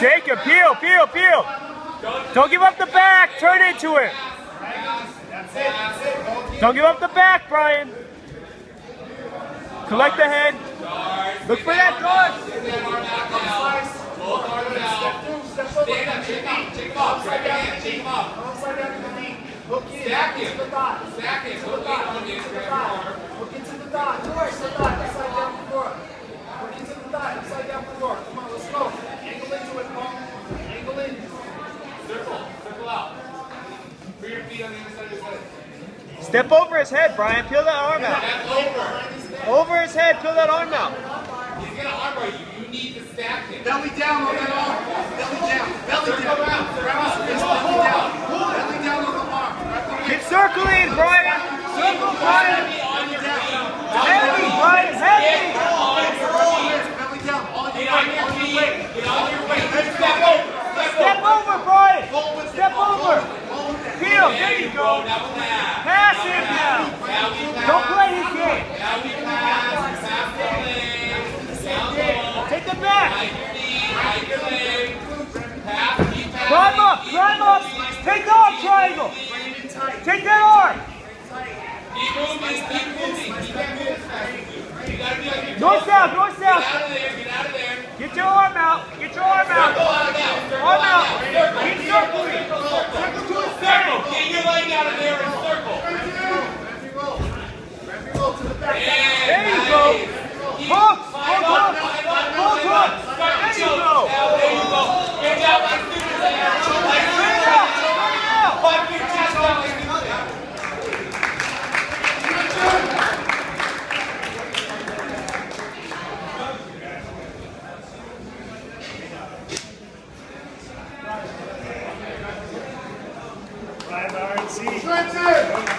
Jacob, peel, peel, peel. Don't give up the back. Turn into it. Don't give up the back, Brian. Collect the head. Look for that. Get that arm out now. Both arms out. Step through. Step over. Stand up, shake off, shake off. Grab your hand, shake him off. Upside down to the knee. Hook in. Stack him. To the thigh. Stack him. To Hook the in thigh. on you. To the Grab your thigh. arm. Hook into the thigh. Towards the thigh. Upside down to the floor. Hook into the thigh. Upside down to the floor. Come on, let's go. Angle into it, Paul. Angle in. Circle. Circle out. Put your feet on the other side of his head. Step over his head, Brian. Peel that arm out. Over. His. Head. Peel that arm out. He's gonna armbar you. You need to stack him. Belly down on that arm. Belly down. Belly down. Grab his wrist. Belly down. Belly down on the arm. Keep circling, Brian. Circle, Brian. Heavy, Brian. Heavy. Belly down. Get on your feet. Get on your feet. Step over. Step over. Brian. Step over. It. With There you go. go. Pass. Him now. Don't play his game. Take the back. Climb up. Climb up. Take arm triangle. It. Take that arm. Keep moving. Keep moving. On your North, south, Get out of there. Get out of there. Get your arm out. Get your arm out. Arm out. Keep circling. Circle to his Circle. side. Get your leg out of there and circle. Grab your roll. Grab your roll to the back. There you go. Hooks. Hook up. Hook up. There you go. Now, there you go. Get down like Superman. Like Straight Superman. out. Straight out. Pump your chest out like Superman. Five RNC.